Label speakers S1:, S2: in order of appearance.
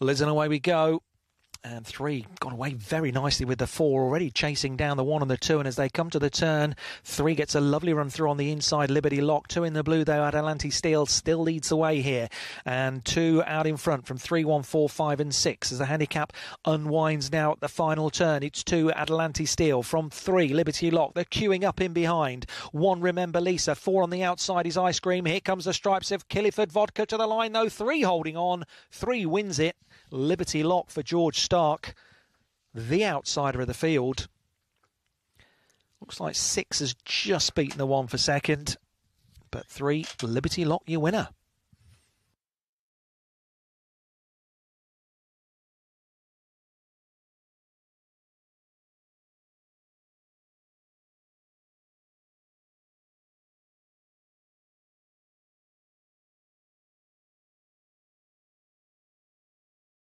S1: Listen, away we go and three got away very nicely with the four already chasing down the one and the two. And as they come to the turn three gets a lovely run through on the inside. Liberty lock two in the blue though Adelante Steel still leads the way here. And two out in front from three one four five and six as the handicap unwinds now at the final turn. It's two Adelante Steel from three. Liberty Lock they're queuing up in behind. One remember Lisa. Four on the outside is ice cream. Here comes the stripes of Killiford vodka to the line though. Three holding on. Three wins it. Liberty Lock for George Stark, the outsider of the field. Looks like six has just beaten the one for second, but three, Liberty Lock, your winner.